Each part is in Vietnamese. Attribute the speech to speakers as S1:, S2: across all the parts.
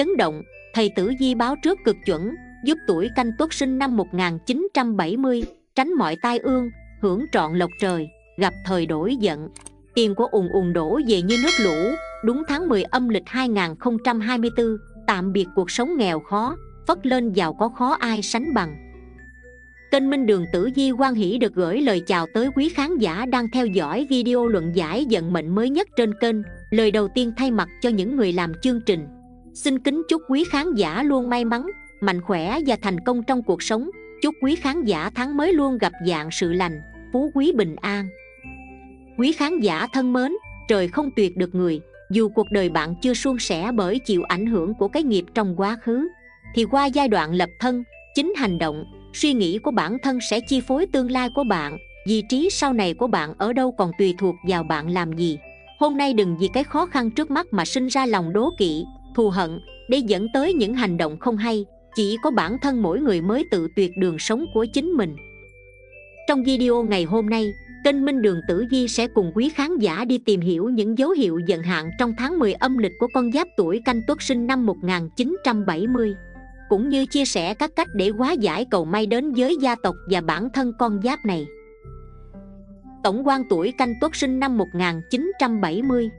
S1: chấn động, thầy tử di báo trước cực chuẩn, giúp tuổi canh tuất sinh năm 1970 tránh mọi tai ương, hưởng trọn lộc trời, gặp thời đổi giận. Tiền của ùn ùn đổ về như nước lũ, đúng tháng 10 âm lịch 2024 tạm biệt cuộc sống nghèo khó, phất lên giàu có khó ai sánh bằng. Kênh minh đường tử di quan hỷ được gửi lời chào tới quý khán giả đang theo dõi video luận giải vận mệnh mới nhất trên kênh. Lời đầu tiên thay mặt cho những người làm chương trình xin kính chúc quý khán giả luôn may mắn, mạnh khỏe và thành công trong cuộc sống. Chúc quý khán giả tháng mới luôn gặp dạng sự lành, phú quý bình an. Quý khán giả thân mến, trời không tuyệt được người. Dù cuộc đời bạn chưa suôn sẻ bởi chịu ảnh hưởng của cái nghiệp trong quá khứ, thì qua giai đoạn lập thân, chính hành động, suy nghĩ của bản thân sẽ chi phối tương lai của bạn. Vị trí sau này của bạn ở đâu còn tùy thuộc vào bạn làm gì. Hôm nay đừng vì cái khó khăn trước mắt mà sinh ra lòng đố kỵ thù hận để dẫn tới những hành động không hay. Chỉ có bản thân mỗi người mới tự tuyệt đường sống của chính mình. Trong video ngày hôm nay, kênh Minh Đường Tử Di sẽ cùng quý khán giả đi tìm hiểu những dấu hiệu dần hạn trong tháng 10 âm lịch của con giáp tuổi canh tuất sinh năm 1970 cũng như chia sẻ các cách để hóa giải cầu may đến với gia tộc và bản thân con giáp này. Tổng quan tuổi canh tuất sinh năm 1970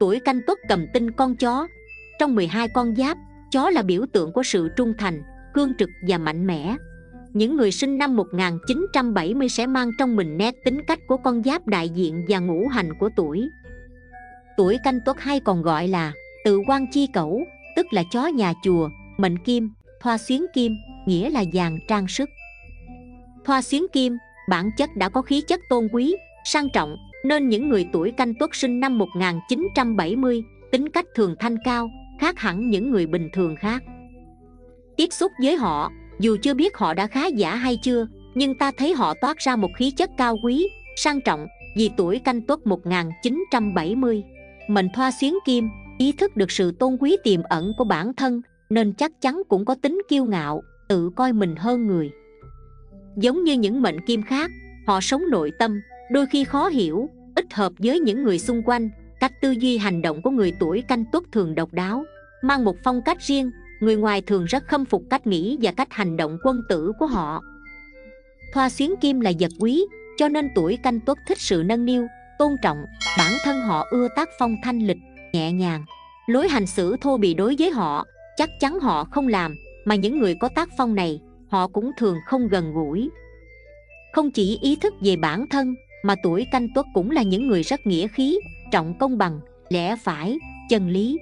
S1: Tuổi canh tuất cầm tinh con chó trong 12 con giáp, chó là biểu tượng của sự trung thành, cương trực và mạnh mẽ những người sinh năm 1970 sẽ mang trong mình nét tính cách của con giáp đại diện và ngũ hành của tuổi. Tuổi canh tuất hay còn gọi là tự quan chi cẩu, tức là chó nhà chùa, mệnh kim, thoa xuyến kim, nghĩa là vàng trang sức. Thoa xuyến kim, bản chất đã có khí chất tôn quý, sang trọng, nên những người tuổi canh tuất sinh năm 1970, tính cách thường thanh cao, khác hẳn những người bình thường khác. Tiếp xúc với họ, dù chưa biết họ đã khá giả hay chưa nhưng ta thấy họ toát ra một khí chất cao quý sang trọng vì tuổi canh tuất 1970 mệnh thoa xuyến kim ý thức được sự tôn quý tiềm ẩn của bản thân nên chắc chắn cũng có tính kiêu ngạo tự coi mình hơn người giống như những mệnh kim khác họ sống nội tâm đôi khi khó hiểu ít hợp với những người xung quanh cách tư duy hành động của người tuổi canh tuất thường độc đáo, mang một phong cách riêng, người ngoài thường rất khâm phục cách nghĩ và cách hành động quân tử của họ. Thoa xuyến kim là vật quý, cho nên tuổi canh tuất thích sự nâng niu, tôn trọng, bản thân họ ưa tác phong thanh lịch, nhẹ nhàng. Lối hành xử thô bì đối với họ, chắc chắn họ không làm, mà những người có tác phong này, họ cũng thường không gần gũi. Không chỉ ý thức về bản thân mà tuổi canh tuất cũng là những người rất nghĩa khí, trọng công bằng, lẽ phải, chân lý.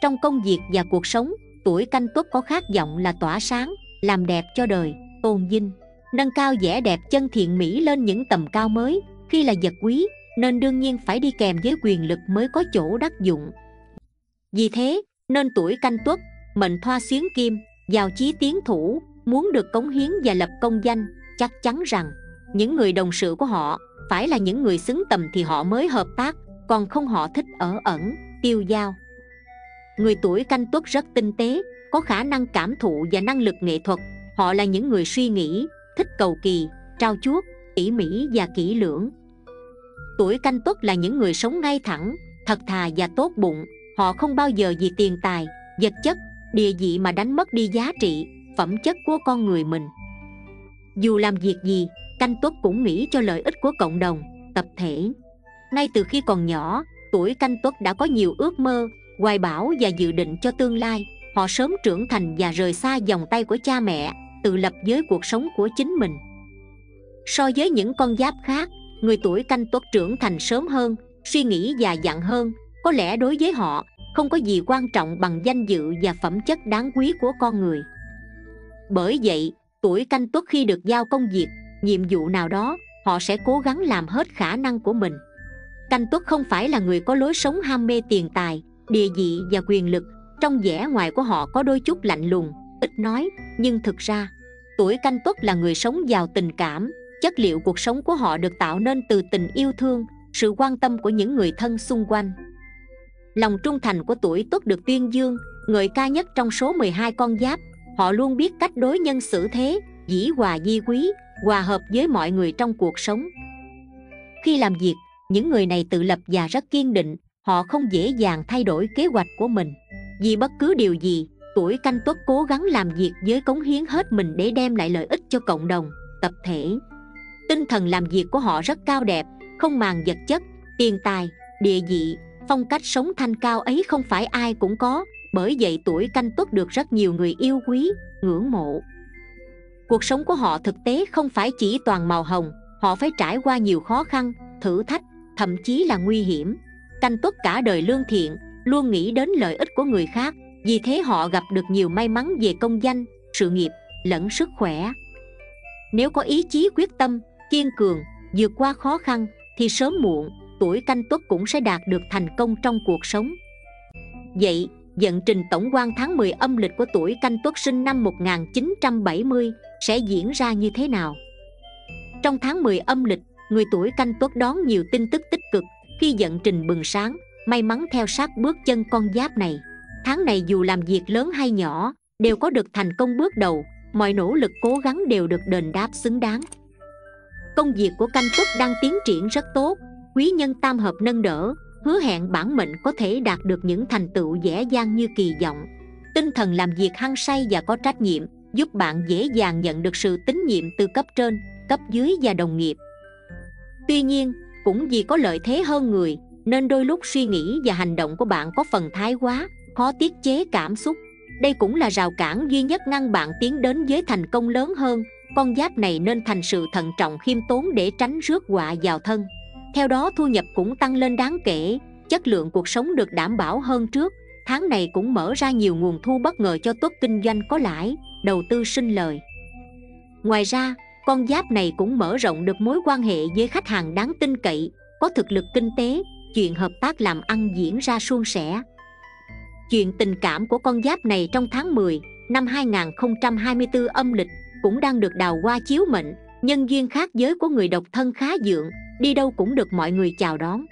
S1: Trong công việc và cuộc sống, tuổi canh tuất có khát vọng là tỏa sáng, làm đẹp cho đời, tôn vinh. Nâng cao vẻ đẹp chân thiện mỹ lên những tầm cao mới, khi là vật quý, nên đương nhiên phải đi kèm với quyền lực mới có chỗ đắc dụng. Vì thế, nên tuổi canh tuất, mệnh thoa xuyến kim giàu chí tiến thủ, muốn được cống hiến và lập công danh, chắc chắn rằng, những người đồng sự của họ phải là những người xứng tầm thì họ mới hợp tác, còn không họ thích ở ẩn, tiêu dao người tuổi canh tuất rất tinh tế, có khả năng cảm thụ và năng lực nghệ thuật. Họ là những người suy nghĩ, thích cầu kỳ, trao chuốt, tỉ mỉ và kỹ lưỡng. Tuổi canh tuất là những người sống ngay thẳng, thật thà và tốt bụng. Họ không bao giờ vì tiền tài, vật chất, địa vị mà đánh mất đi giá trị, phẩm chất của con người mình. Dù làm việc gì canh tuất cũng nghĩ cho lợi ích của cộng đồng, tập thể. Ngay từ khi còn nhỏ, tuổi canh tuất đã có nhiều ước mơ, hoài bão và dự định cho tương lai. Họ sớm trưởng thành và rời xa vòng tay của cha mẹ, tự lập với cuộc sống của chính mình. So với những con giáp khác, người tuổi canh tuất trưởng thành sớm hơn, suy nghĩ già dặn hơn. Có lẽ đối với họ, không có gì quan trọng bằng danh dự và phẩm chất đáng quý của con người. Bởi vậy, tuổi canh tuất khi được giao công việc nhiệm vụ nào đó, họ sẽ cố gắng làm hết khả năng của mình. Canh tuất không phải là người có lối sống ham mê tiền tài, địa vị và quyền lực. Trong vẻ ngoài của họ có đôi chút lạnh lùng, ít nói, nhưng thực ra, tuổi canh tuất là người sống giàu tình cảm. Chất liệu cuộc sống của họ được tạo nên từ tình yêu thương, sự quan tâm của những người thân xung quanh. Lòng trung thành của tuổi tuất được tuyên dương người ca nhất trong số 12 con giáp. Họ luôn biết cách đối nhân xử thế dĩ hòa di quý, hòa hợp với mọi người trong cuộc sống. Khi làm việc, những người này tự lập và rất kiên định, họ không dễ dàng thay đổi kế hoạch của mình. Vì bất cứ điều gì, tuổi canh tuất cố gắng làm việc với cống hiến hết mình để đem lại lợi ích cho cộng đồng, tập thể. Tinh thần làm việc của họ rất cao đẹp, không màng vật chất, tiền tài, địa vị, phong cách sống thanh cao ấy không phải ai cũng có. Bởi vậy tuổi canh tuất được rất nhiều người yêu quý, ngưỡng mộ cuộc sống của họ thực tế không phải chỉ toàn màu hồng, họ phải trải qua nhiều khó khăn, thử thách, thậm chí là nguy hiểm. Canh tuất cả đời lương thiện, luôn nghĩ đến lợi ích của người khác, vì thế họ gặp được nhiều may mắn về công danh, sự nghiệp, lẫn sức khỏe. Nếu có ý chí quyết tâm, kiên cường, vượt qua khó khăn, thì sớm muộn, tuổi canh tuất cũng sẽ đạt được thành công trong cuộc sống. Vậy, vận trình tổng quan tháng 10 âm lịch của tuổi canh tuất sinh năm 1970 sẽ diễn ra như thế nào? Trong tháng 10 âm lịch, người tuổi canh tuất đón nhiều tin tức tích cực, khi vận trình bừng sáng, may mắn theo sát bước chân con giáp này. Tháng này dù làm việc lớn hay nhỏ, đều có được thành công bước đầu, mọi nỗ lực cố gắng đều được đền đáp xứng đáng. Công việc của canh tuất đang tiến triển rất tốt, quý nhân tam hợp nâng đỡ, hứa hẹn bản mệnh có thể đạt được những thành tựu dễ dàng như kỳ vọng. Tinh thần làm việc hăng say và có trách nhiệm giúp bạn dễ dàng nhận được sự tín nhiệm từ cấp trên, cấp dưới và đồng nghiệp. Tuy nhiên, cũng vì có lợi thế hơn người, nên đôi lúc suy nghĩ và hành động của bạn có phần thái quá, khó tiết chế cảm xúc. Đây cũng là rào cản duy nhất ngăn bạn tiến đến với thành công lớn hơn. Con giáp này nên thành sự thận trọng, khiêm tốn để tránh rước họa vào thân. Theo đó, thu nhập cũng tăng lên đáng kể, chất lượng cuộc sống được đảm bảo hơn trước. Tháng này cũng mở ra nhiều nguồn thu bất ngờ cho tốt kinh doanh có lãi đầu tư sinh lời. Ngoài ra, con giáp này cũng mở rộng được mối quan hệ với khách hàng đáng tin cậy, có thực lực kinh tế, chuyện hợp tác làm ăn diễn ra suôn sẻ. Chuyện tình cảm của con giáp này trong tháng 10 năm 2024 âm lịch cũng đang được đào hoa chiếu mệnh, nhân duyên khác giới của người độc thân khá dượng, đi đâu cũng được mọi người chào đón.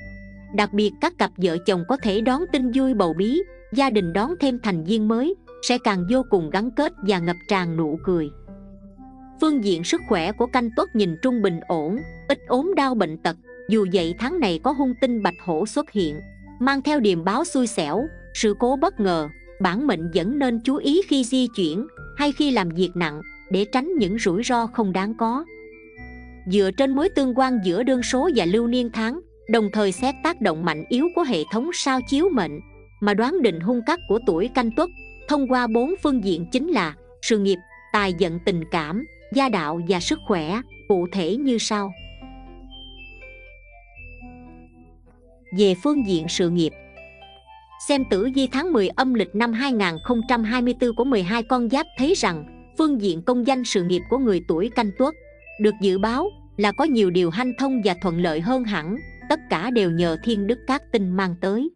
S1: Đặc biệt các cặp vợ chồng có thể đón tin vui bầu bí, gia đình đón thêm thành viên mới sẽ càng vô cùng gắn kết và ngập tràn nụ cười. Phương diện sức khỏe của canh tuất nhìn trung bình ổn, ít ốm đau bệnh tật, dù vậy tháng này có hung tinh bạch hổ xuất hiện, mang theo điềm báo xui xẻo, sự cố bất ngờ, bản mệnh vẫn nên chú ý khi di chuyển, hay khi làm việc nặng, để tránh những rủi ro không đáng có. Dựa trên mối tương quan giữa đơn số và lưu niên tháng, đồng thời xét tác động mạnh yếu của hệ thống sao chiếu mệnh, mà đoán định hung cắt của tuổi canh tuất thông qua bốn phương diện chính là sự nghiệp, tài vận tình cảm, gia đạo và sức khỏe, cụ thể như sau. Về phương diện sự nghiệp, xem tử vi tháng 10 âm lịch năm 2024 của 12 con giáp thấy rằng phương diện công danh sự nghiệp của người tuổi canh tuất được dự báo là có nhiều điều hanh thông và thuận lợi hơn hẳn, tất cả đều nhờ thiên đức các tinh mang tới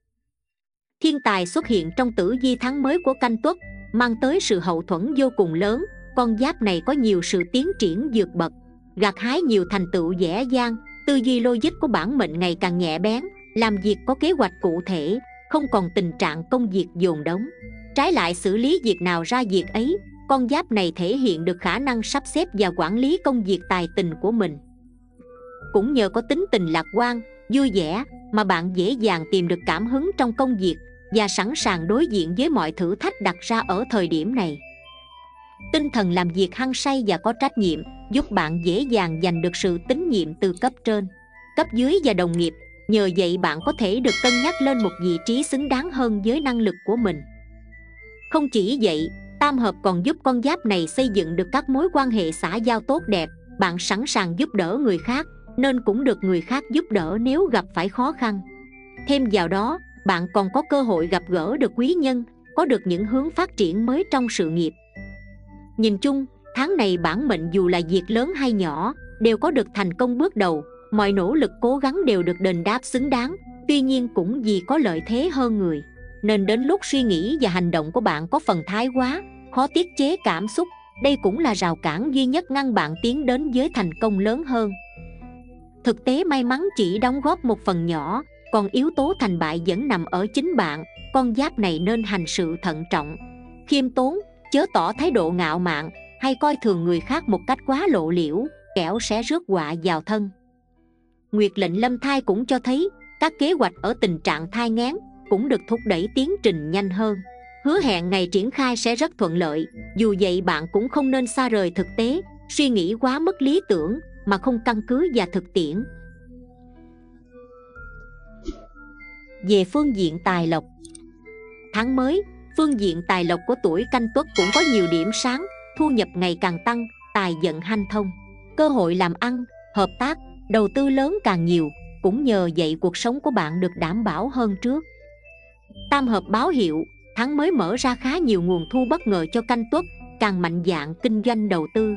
S1: thiên tài xuất hiện trong tử di tháng mới của canh tuất, mang tới sự hậu thuẫn vô cùng lớn, con giáp này có nhiều sự tiến triển vượt bậc, gặt hái nhiều thành tựu dễ dàng, tư duy logic của bản mệnh ngày càng nhẹ bén, làm việc có kế hoạch cụ thể, không còn tình trạng công việc dồn đống trái lại xử lý việc nào ra việc ấy, con giáp này thể hiện được khả năng sắp xếp và quản lý công việc tài tình của mình. Cũng nhờ có tính tình lạc quan, vui vẻ mà bạn dễ dàng tìm được cảm hứng trong công việc và sẵn sàng đối diện với mọi thử thách đặt ra ở thời điểm này. Tinh thần làm việc hăng say và có trách nhiệm giúp bạn dễ dàng giành được sự tín nhiệm từ cấp trên, cấp dưới và đồng nghiệp. Nhờ vậy bạn có thể được cân nhắc lên một vị trí xứng đáng hơn với năng lực của mình. Không chỉ vậy, tam hợp còn giúp con giáp này xây dựng được các mối quan hệ xã giao tốt đẹp. Bạn sẵn sàng giúp đỡ người khác nên cũng được người khác giúp đỡ nếu gặp phải khó khăn. Thêm vào đó, bạn còn có cơ hội gặp gỡ được quý nhân, có được những hướng phát triển mới trong sự nghiệp. Nhìn chung, tháng này bản mệnh dù là việc lớn hay nhỏ, đều có được thành công bước đầu, mọi nỗ lực cố gắng đều được đền đáp xứng đáng, tuy nhiên cũng vì có lợi thế hơn người, nên đến lúc suy nghĩ và hành động của bạn có phần thái quá, khó tiết chế cảm xúc, đây cũng là rào cản duy nhất ngăn bạn tiến đến với thành công lớn hơn thực tế may mắn chỉ đóng góp một phần nhỏ, còn yếu tố thành bại vẫn nằm ở chính bạn, con giáp này nên hành sự thận trọng. Khiêm tốn, chớ tỏ thái độ ngạo mạn, hay coi thường người khác một cách quá lộ liễu, kẻo sẽ rước họa vào thân. Nguyệt lệnh lâm thai cũng cho thấy, các kế hoạch ở tình trạng thai ngán cũng được thúc đẩy tiến trình nhanh hơn. Hứa hẹn ngày triển khai sẽ rất thuận lợi, dù vậy bạn cũng không nên xa rời thực tế, suy nghĩ quá mức lý tưởng mà không căn cứ và thực tiễn. Về phương diện tài lộc, tháng mới, phương diện tài lộc của tuổi canh tuất cũng có nhiều điểm sáng, thu nhập ngày càng tăng, tài vận hanh thông. Cơ hội làm ăn, hợp tác, đầu tư lớn càng nhiều, cũng nhờ vậy cuộc sống của bạn được đảm bảo hơn trước. Tam hợp báo hiệu, tháng mới mở ra khá nhiều nguồn thu bất ngờ cho canh tuất, càng mạnh dạng kinh doanh đầu tư,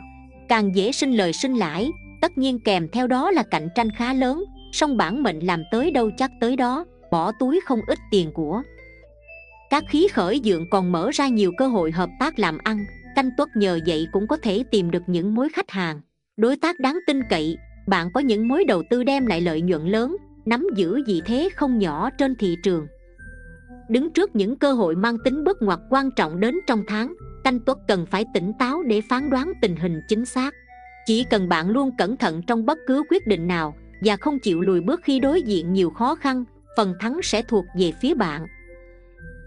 S1: càng dễ sinh lời sinh lãi tất nhiên kèm theo đó là cạnh tranh khá lớn, song bản mệnh làm tới đâu chắc tới đó, bỏ túi không ít tiền của các khí khởi dượng còn mở ra nhiều cơ hội hợp tác làm ăn canh tuất nhờ vậy cũng có thể tìm được những mối khách hàng. Đối tác đáng tin cậy, bạn có những mối đầu tư đem lại lợi nhuận lớn, nắm giữ vị thế không nhỏ trên thị trường. Đứng trước những cơ hội mang tính bất ngoặt quan trọng đến trong tháng canh tuất cần phải tỉnh táo để phán đoán tình hình chính xác chỉ cần bạn luôn cẩn thận trong bất cứ quyết định nào và không chịu lùi bước khi đối diện nhiều khó khăn, phần thắng sẽ thuộc về phía bạn.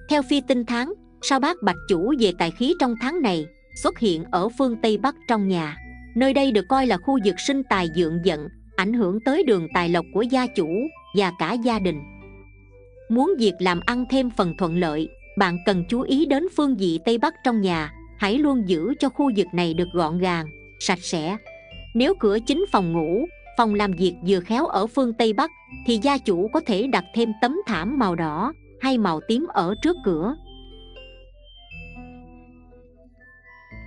S1: Theo phi tinh tháng, sao bác bạch chủ về tài khí trong tháng này xuất hiện ở phương tây bắc trong nhà. Nơi đây được coi là khu vực sinh tài dượng dận, ảnh hưởng tới đường tài lộc của gia chủ và cả gia đình. Muốn việc làm ăn thêm phần thuận lợi, bạn cần chú ý đến phương vị tây bắc trong nhà, hãy luôn giữ cho khu vực này được gọn gàng sạch sẽ. Nếu cửa chính phòng ngủ, phòng làm việc vừa khéo ở phương tây bắc, thì gia chủ có thể đặt thêm tấm thảm màu đỏ hay màu tím ở trước cửa.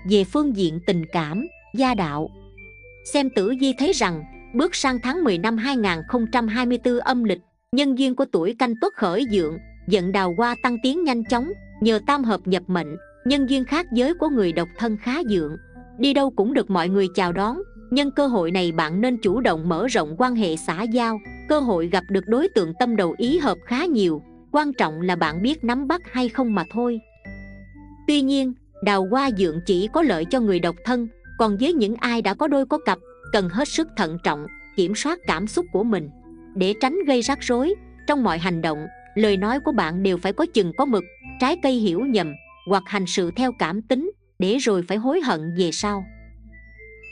S1: Về phương diện tình cảm, gia đạo. Xem tử vi thấy rằng, bước sang tháng 10 năm 2024 âm lịch, nhân duyên của tuổi canh tuất khởi dượng, dẫn đào hoa tăng tiến nhanh chóng, nhờ tam hợp nhập mệnh, nhân duyên khác giới của người độc thân khá dượng đi đâu cũng được mọi người chào đón. Nhân cơ hội này bạn nên chủ động mở rộng quan hệ xã giao. Cơ hội gặp được đối tượng tâm đầu ý hợp khá nhiều. Quan trọng là bạn biết nắm bắt hay không mà thôi. Tuy nhiên, đào hoa dượng chỉ có lợi cho người độc thân, còn với những ai đã có đôi có cặp, cần hết sức thận trọng, kiểm soát cảm xúc của mình. Để tránh gây rắc rối, trong mọi hành động, lời nói của bạn đều phải có chừng có mực, trái cây hiểu nhầm, hoặc hành sự theo cảm tính để rồi phải hối hận về sau.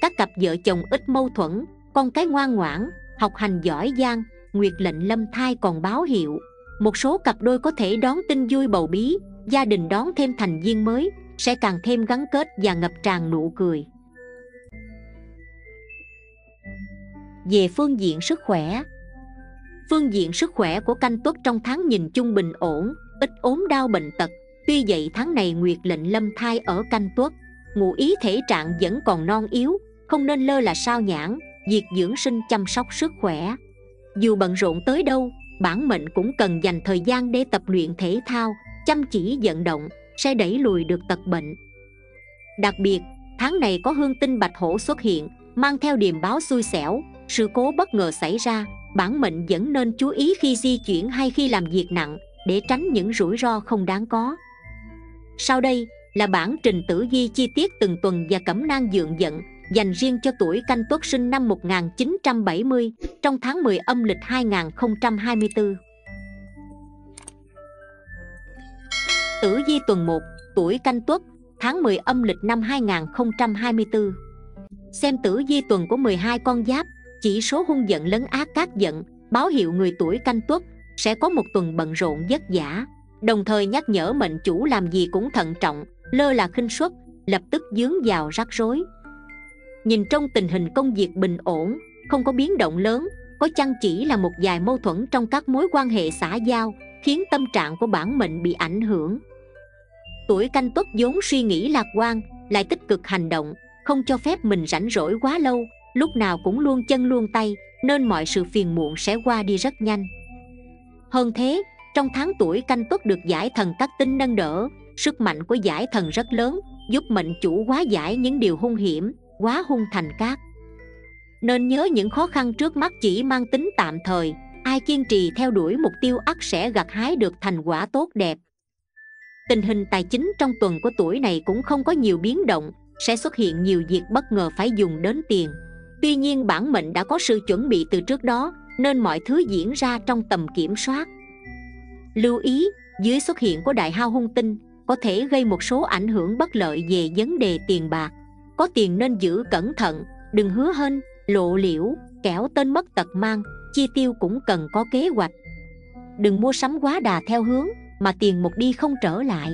S1: Các cặp vợ chồng ít mâu thuẫn, con cái ngoan ngoãn, học hành giỏi giang, nguyệt lệnh lâm thai còn báo hiệu. Một số cặp đôi có thể đón tin vui bầu bí, gia đình đón thêm thành viên mới, sẽ càng thêm gắn kết và ngập tràn nụ cười. Về phương diện sức khỏe, phương diện sức khỏe của canh tuất trong tháng nhìn chung bình ổn, ít ốm đau bệnh tật tuy vậy tháng này nguyệt lệnh lâm thai ở canh tuất, ngụ ý thể trạng vẫn còn non yếu, không nên lơ là sao nhãn việc dưỡng sinh chăm sóc sức khỏe. Dù bận rộn tới đâu, bản mệnh cũng cần dành thời gian để tập luyện thể thao, chăm chỉ vận động, sẽ đẩy lùi được tật bệnh. Đặc biệt, tháng này có hương tinh bạch hổ xuất hiện, mang theo điềm báo xui xẻo, sự cố bất ngờ xảy ra, bản mệnh vẫn nên chú ý khi di chuyển hay khi làm việc nặng, để tránh những rủi ro không đáng có sau đây là bản trình tử vi chi tiết từng tuần và cẩm nang dượng dận dành riêng cho tuổi canh tuất sinh năm 1970 trong tháng 10 âm lịch 2024. Tử vi tuần 1, tuổi canh tuất, tháng 10 âm lịch năm 2024. Xem tử vi tuần của 12 con giáp, chỉ số hung giận lấn ác các giận, báo hiệu người tuổi canh tuất sẽ có một tuần bận rộn vất vả. Đồng thời nhắc nhở mệnh chủ làm gì cũng thận trọng, lơ là khinh suất, lập tức dướng vào rắc rối. Nhìn trong tình hình công việc bình ổn không có biến động lớn có chăng chỉ là một vài mâu thuẫn trong các mối quan hệ xã giao khiến tâm trạng của bản mệnh bị ảnh hưởng. Tuổi canh tuất vốn suy nghĩ lạc quan lại tích cực hành động không cho phép mình rảnh rỗi quá lâu lúc nào cũng luôn chân luôn tay nên mọi sự phiền muộn sẽ qua đi rất nhanh. Hơn thế trong tháng tuổi canh tuất được giải thần các tinh nâng đỡ, sức mạnh của giải thần rất lớn, giúp mệnh chủ hóa giải những điều hung hiểm, quá hung thành cát nên nhớ những khó khăn trước mắt chỉ mang tính tạm thời, ai kiên trì theo đuổi mục tiêu ắt sẽ gặt hái được thành quả tốt đẹp. Tình hình tài chính trong tuần của tuổi này cũng không có nhiều biến động, sẽ xuất hiện nhiều việc bất ngờ phải dùng đến tiền. Tuy nhiên bản mệnh đã có sự chuẩn bị từ trước đó, nên mọi thứ diễn ra trong tầm kiểm soát lưu ý, dưới xuất hiện của đại hao hung tinh, có thể gây một số ảnh hưởng bất lợi về vấn đề tiền bạc. Có tiền nên giữ cẩn thận, đừng hứa hên, lộ liễu, kẻo tên mất tật mang, chi tiêu cũng cần có kế hoạch. Đừng mua sắm quá đà theo hướng, mà tiền một đi không trở lại.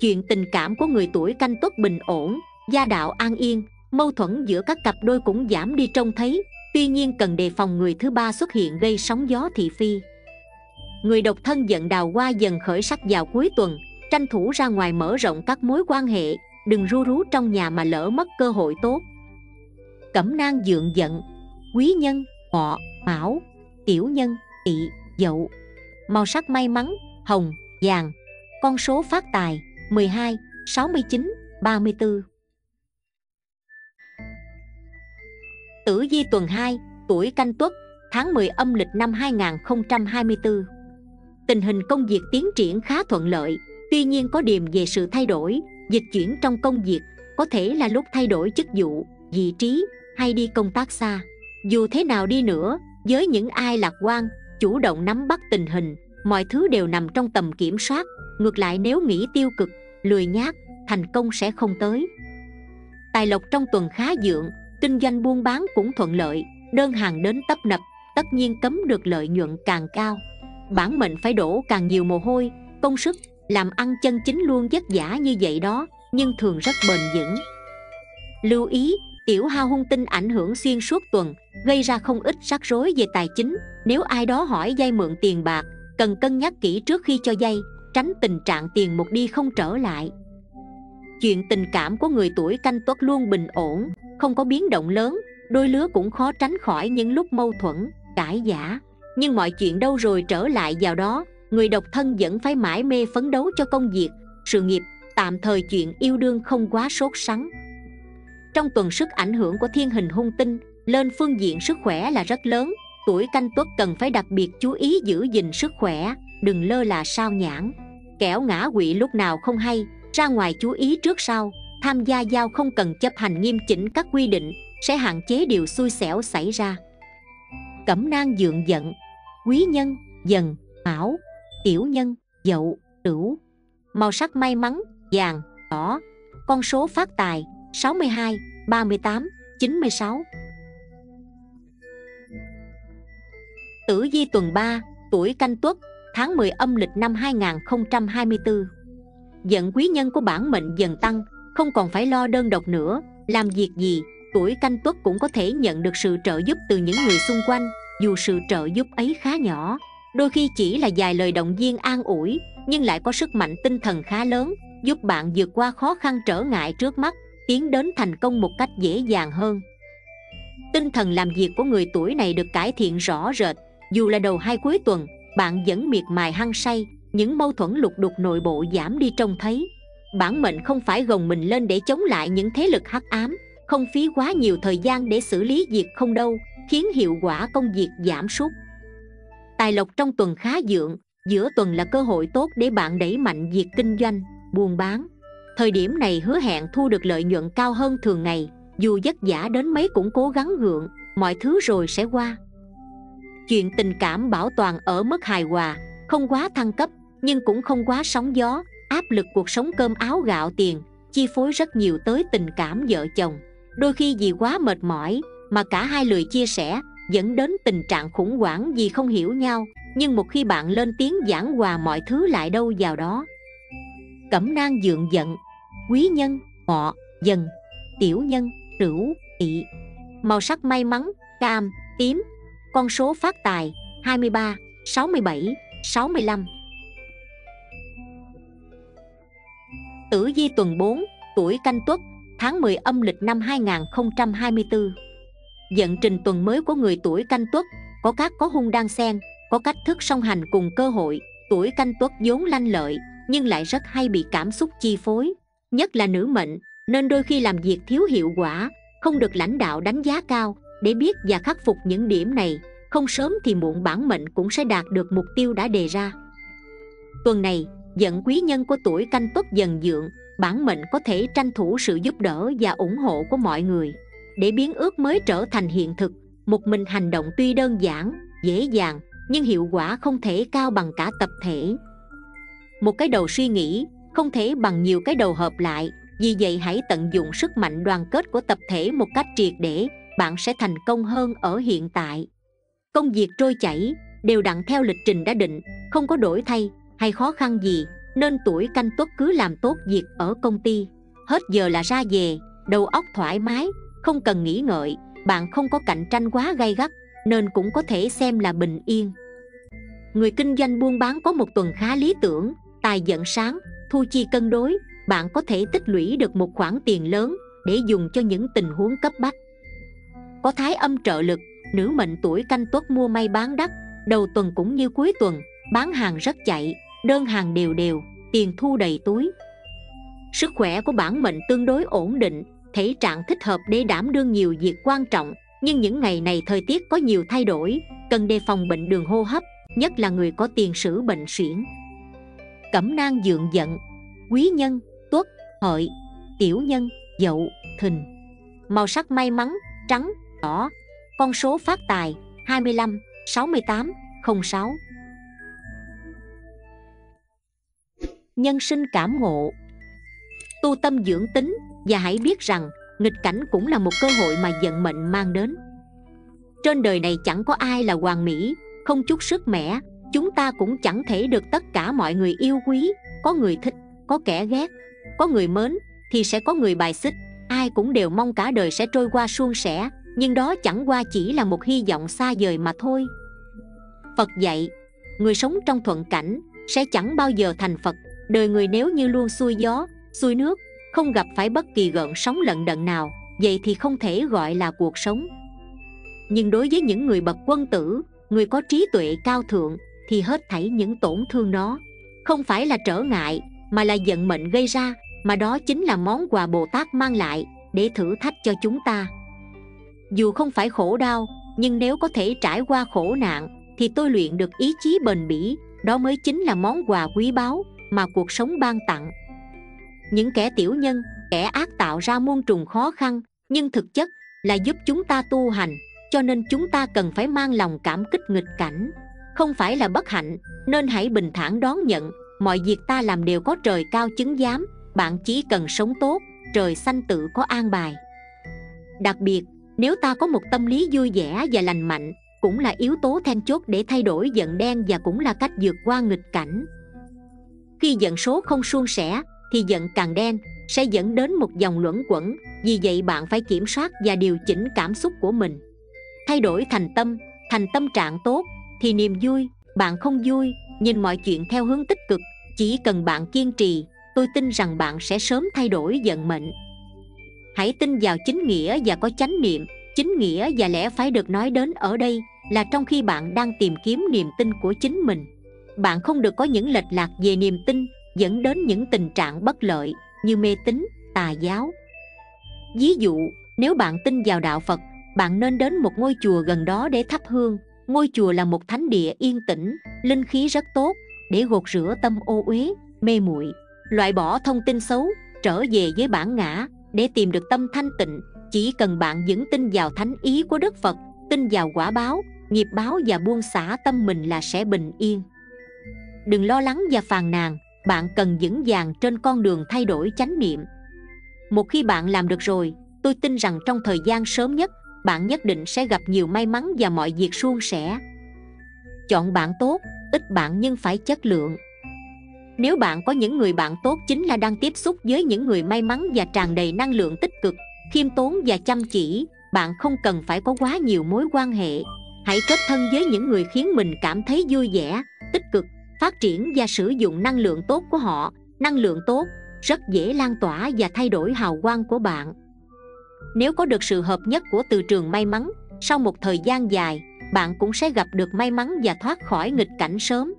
S1: Chuyện tình cảm của người tuổi canh tuất bình ổn, gia đạo an yên, mâu thuẫn giữa các cặp đôi cũng giảm đi trông thấy. Tuy nhiên cần đề phòng người thứ ba xuất hiện gây sóng gió thị phi người độc thân giận đào hoa dần khởi sắc vào cuối tuần tranh thủ ra ngoài mở rộng các mối quan hệ đừng ru rú trong nhà mà lỡ mất cơ hội tốt. Cẩm nang dượng giận quý nhân ngọ mão tiểu nhân tỵ dậu. Màu sắc may mắn hồng vàng. Con số phát tài 12, 69, 34 Tử Vi tuần 2, tuổi canh tuất, tháng 10 âm lịch năm 2024 Tình hình công việc tiến triển khá thuận lợi. Tuy nhiên có điểm về sự thay đổi, dịch chuyển trong công việc Có thể là lúc thay đổi chức vụ, vị trí hay đi công tác xa. Dù thế nào đi nữa, với những ai lạc quan, chủ động nắm bắt tình hình Mọi thứ đều nằm trong tầm kiểm soát. Ngược lại nếu nghĩ tiêu cực, lười nhác, thành công sẽ không tới. Tài lộc trong tuần khá dượng, kinh doanh buôn bán cũng thuận lợi Đơn hàng đến tấp nập, tất nhiên cấm được lợi nhuận càng cao. Bản mệnh phải đổ càng nhiều mồ hôi, công sức Làm ăn chân chính luôn vất vả như vậy đó Nhưng thường rất bền vững. Lưu ý, tiểu hao hung tinh ảnh hưởng xuyên suốt tuần Gây ra không ít rắc rối về tài chính. Nếu ai đó hỏi dây mượn tiền bạc Cần cân nhắc kỹ trước khi cho dây tránh tình trạng tiền một đi không trở lại. Chuyện tình cảm của người tuổi canh tuất luôn bình ổn không có biến động lớn đôi lứa cũng khó tránh khỏi những lúc mâu thuẫn cãi giả nhưng mọi chuyện đâu rồi trở lại vào đó. Người độc thân vẫn phải mãi mê phấn đấu cho công việc, sự nghiệp, tạm thời chuyện yêu đương không quá sốt sắng. Trong tuần sức ảnh hưởng của thiên hình hung tinh, lên phương diện sức khỏe là rất lớn. Tuổi canh tuất cần phải đặc biệt chú ý giữ gìn sức khỏe, đừng lơ là sao nhãn kẻo ngã quỵ lúc nào không hay, ra ngoài chú ý trước sau. Tham gia giao không cần chấp hành nghiêm chỉnh các quy định, sẽ hạn chế điều xui xẻo xảy ra. Cẩm nang dượng giận quý nhân dần mão tiểu nhân dậu tửu màu sắc may mắn vàng đỏ. Con số phát tài 62, 38, 96 Tử vi tuần 3, tuổi canh tuất tháng 10 âm lịch năm 2024 Dận quý nhân của bản mệnh dần tăng Không còn phải lo đơn độc nữa. Làm việc gì, tuổi canh tuất cũng có thể nhận được sự trợ giúp từ những người xung quanh. Dù sự trợ giúp ấy khá nhỏ, Đôi khi chỉ là vài lời động viên an ủi, Nhưng lại có sức mạnh tinh thần khá lớn, Giúp bạn vượt qua khó khăn trở ngại trước mắt, Tiến đến thành công một cách dễ dàng hơn. Tinh thần làm việc của người tuổi này được cải thiện rõ rệt, Dù là đầu hai cuối tuần, bạn vẫn miệt mài hăng say, những mâu thuẫn lục đục nội bộ giảm đi trông thấy. Bản mệnh không phải gồng mình lên để chống lại những thế lực hắc ám, không phí quá nhiều thời gian để xử lý việc không đâu khiến hiệu quả công việc giảm sút. Tài lộc trong tuần khá dượng, giữa tuần là cơ hội tốt để bạn đẩy mạnh việc kinh doanh, buôn bán. Thời điểm này hứa hẹn thu được lợi nhuận cao hơn thường ngày, dù vất vả đến mấy cũng cố gắng gượng, mọi thứ rồi sẽ qua. Chuyện tình cảm bảo toàn ở mức hài hòa, không quá thăng cấp, nhưng cũng không quá sóng gió, áp lực cuộc sống cơm áo gạo tiền, chi phối rất nhiều tới tình cảm vợ chồng. Đôi khi vì quá mệt mỏi mà cả hai lười chia sẻ dẫn đến tình trạng khủng hoảng vì không hiểu nhau nhưng một khi bạn lên tiếng giảng hòa mọi thứ lại đâu vào đó. Cẩm nang dượng giận quý nhân ngọ dần tiểu nhân rửu tỵ. màu sắc may mắn cam tím. Con số phát tài 23, 67, 65 Tử Vi tuần 4, tuổi canh tuất, tháng 10 âm lịch năm 2024 Dận trình tuần mới của người tuổi canh tuất Có các có hung đan xen, có cách thức song hành cùng cơ hội. Tuổi canh tuất vốn lanh lợi, nhưng lại rất hay bị cảm xúc chi phối. Nhất là nữ mệnh, nên đôi khi làm việc thiếu hiệu quả Không được lãnh đạo đánh giá cao. Để biết và khắc phục những điểm này Không sớm thì muộn bản mệnh cũng sẽ đạt được mục tiêu đã đề ra. Tuần này, dận quý nhân của tuổi canh tuất dần dượng bản mệnh có thể tranh thủ sự giúp đỡ và ủng hộ của mọi người để biến ước mới trở thành hiện thực, một mình hành động tuy đơn giản, dễ dàng, nhưng hiệu quả không thể cao bằng cả tập thể. Một cái đầu suy nghĩ, không thể bằng nhiều cái đầu hợp lại, vì vậy hãy tận dụng sức mạnh đoàn kết của tập thể một cách triệt để, bạn sẽ thành công hơn ở hiện tại. Công việc trôi chảy, đều đặn theo lịch trình đã định, không có đổi thay, hay khó khăn gì, nên tuổi canh tuất cứ làm tốt việc ở công ty. Hết giờ là ra về, đầu óc thoải mái không cần nghĩ ngợi, bạn không có cạnh tranh quá gay gắt, nên cũng có thể xem là bình yên. Người kinh doanh buôn bán có một tuần khá lý tưởng, tài dẫn sáng, thu chi cân đối, bạn có thể tích lũy được một khoản tiền lớn để dùng cho những tình huống cấp bách. Có thái âm trợ lực, nữ mệnh tuổi canh tuất mua may bán đắt, đầu tuần cũng như cuối tuần, bán hàng rất chạy, đơn hàng đều đều, tiền thu đầy túi. Sức khỏe của bản mệnh tương đối ổn định thể trạng thích hợp để đảm đương nhiều việc quan trọng, nhưng những ngày này thời tiết có nhiều thay đổi, cần đề phòng bệnh đường hô hấp, nhất là người có tiền sử bệnh suyễn. Cẩm nang dượng giận, quý nhân, tuất, hợi, tiểu nhân, dậu, thìn. Màu sắc may mắn, trắng, đỏ. Con số phát tài 25 68 06 nhân sinh cảm ngộ tu tâm dưỡng tính, và hãy biết rằng, nghịch cảnh cũng là một cơ hội mà vận mệnh mang đến. Trên đời này chẳng có ai là hoàn mỹ, không chút sức mẻ, chúng ta cũng chẳng thể được tất cả mọi người yêu quý, có người thích, có kẻ ghét, có người mến thì sẽ có người bài xích, ai cũng đều mong cả đời sẽ trôi qua suôn sẻ, nhưng đó chẳng qua chỉ là một hy vọng xa vời mà thôi. Phật dạy, người sống trong thuận cảnh sẽ chẳng bao giờ thành phật, đời người nếu như luôn xuôi gió xuôi nước, không gặp phải bất kỳ gợn sóng lận đận nào, vậy thì không thể gọi là cuộc sống. Nhưng đối với những người bậc quân tử, người có trí tuệ cao thượng, thì hết thảy những tổn thương đó, không phải là trở ngại, mà là vận mệnh gây ra, mà đó chính là món quà bồ tát mang lại để thử thách cho chúng ta. Dù không phải khổ đau, nhưng nếu có thể trải qua khổ nạn, thì tôi luyện được ý chí bền bỉ, đó mới chính là món quà quý báu mà cuộc sống ban tặng những kẻ tiểu nhân, kẻ ác tạo ra muôn trùng khó khăn, nhưng thực chất là giúp chúng ta tu hành, cho nên chúng ta cần phải mang lòng cảm kích nghịch cảnh. Không phải là bất hạnh, nên hãy bình thản đón nhận, mọi việc ta làm đều có trời cao chứng giám, bạn chỉ cần sống tốt, trời xanh tự có an bài. Đặc biệt, nếu ta có một tâm lý vui vẻ và lành mạnh, cũng là yếu tố then chốt để thay đổi giận đen và cũng là cách vượt qua nghịch cảnh. Khi giận số không suôn sẻ thì giận càng đen, sẽ dẫn đến một dòng luẩn quẩn, vì vậy bạn phải kiểm soát và điều chỉnh cảm xúc của mình. Thay đổi thành tâm thành tâm trạng tốt, thì niềm vui, bạn không vui, nhìn mọi chuyện theo hướng tích cực, chỉ cần bạn kiên trì, tôi tin rằng bạn sẽ sớm thay đổi vận mệnh. Hãy tin vào chính nghĩa và có chánh niệm, chính nghĩa và lẽ phải được nói đến ở đây là trong khi bạn đang tìm kiếm niềm tin của chính mình. Bạn không được có những lệch lạc về niềm tin dẫn đến những tình trạng bất lợi như mê tín, tà giáo. Ví dụ, nếu bạn tin vào đạo phật, bạn nên đến một ngôi chùa gần đó để thắp hương. Ngôi chùa là một thánh địa yên tĩnh, linh khí rất tốt, để gột rửa tâm ô uế, mê muội. Loại bỏ thông tin xấu, trở về với bản ngã, để tìm được tâm thanh tịnh. Chỉ cần bạn vững tin vào thánh ý của đức phật, tin vào quả báo, nghiệp báo và buông xả tâm mình là sẽ bình yên. Đừng lo lắng và phàn nàn bạn cần vững vàng trên con đường thay đổi chánh niệm. Một khi bạn làm được rồi, tôi tin rằng trong thời gian sớm nhất, bạn nhất định sẽ gặp nhiều may mắn và mọi việc suôn sẻ. Chọn bạn tốt, ít bạn nhưng phải chất lượng. Nếu bạn có những người bạn tốt chính là đang tiếp xúc với những người may mắn và tràn đầy năng lượng tích cực, khiêm tốn và chăm chỉ, bạn không cần phải có quá nhiều mối quan hệ. Hãy kết thân với những người khiến mình cảm thấy vui vẻ, tích cực phát triển và sử dụng năng lượng tốt của họ. Năng lượng tốt rất dễ lan tỏa và thay đổi hào quang của bạn. Nếu có được sự hợp nhất của từ trường may mắn, sau một thời gian dài, bạn cũng sẽ gặp được may mắn và thoát khỏi nghịch cảnh sớm.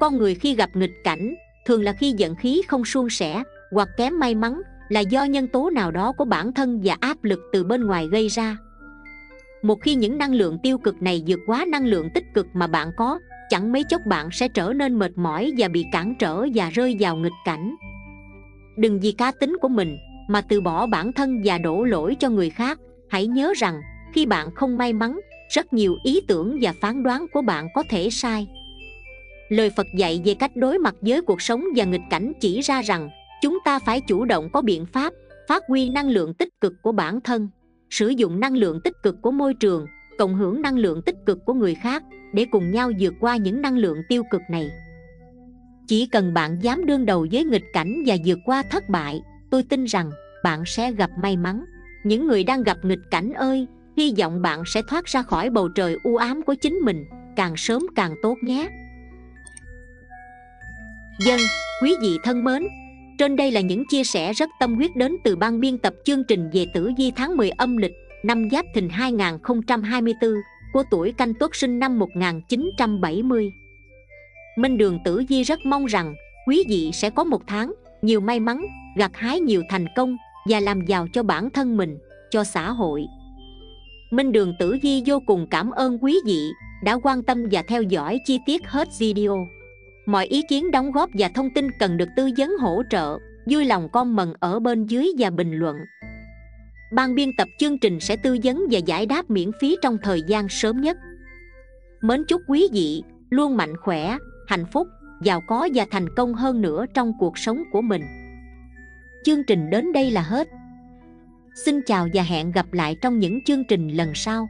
S1: Con người khi gặp nghịch cảnh, thường là khi giận khí không suôn sẻ hoặc kém may mắn, là do nhân tố nào đó của bản thân và áp lực từ bên ngoài gây ra. Một khi những năng lượng tiêu cực này vượt quá năng lượng tích cực mà bạn có chẳng mấy chốc bạn sẽ trở nên mệt mỏi và bị cản trở và rơi vào nghịch cảnh. Đừng vì cá tính của mình mà từ bỏ bản thân và đổ lỗi cho người khác. Hãy nhớ rằng, khi bạn không may mắn, rất nhiều ý tưởng và phán đoán của bạn có thể sai. Lời phật dạy về cách đối mặt với cuộc sống và nghịch cảnh chỉ ra rằng, chúng ta phải chủ động có biện pháp phát huy năng lượng tích cực của bản thân, sử dụng năng lượng tích cực của môi trường cộng hưởng năng lượng tích cực của người khác để cùng nhau vượt qua những năng lượng tiêu cực này. Chỉ cần bạn dám đương đầu với nghịch cảnh và vượt qua thất bại, tôi tin rằng bạn sẽ gặp may mắn. Những người đang gặp nghịch cảnh ơi, hy vọng bạn sẽ thoát ra khỏi bầu trời u ám của chính mình, càng sớm càng tốt nhé. Dân, quý vị thân mến, trên đây là những chia sẻ rất tâm huyết đến từ ban biên tập chương trình về tử vi tháng 10 âm lịch năm Giáp Thìn 2024 của tuổi Canh Tuất sinh năm 1970. Minh Đường Tử Di rất mong rằng quý vị sẽ có một tháng nhiều may mắn, gặt hái nhiều thành công và làm giàu cho bản thân mình, cho xã hội. Minh Đường Tử Di vô cùng cảm ơn quý vị đã quan tâm và theo dõi chi tiết hết video. Mọi ý kiến đóng góp và thông tin cần được tư vấn hỗ trợ, vui lòng comment ở bên dưới và bình luận. Ban biên tập chương trình sẽ tư vấn và giải đáp miễn phí trong thời gian sớm nhất. Mến chúc quý vị luôn mạnh khỏe, hạnh phúc, giàu có và thành công hơn nữa trong cuộc sống của mình. Chương trình đến đây là hết. Xin chào và hẹn gặp lại trong những chương trình lần sau.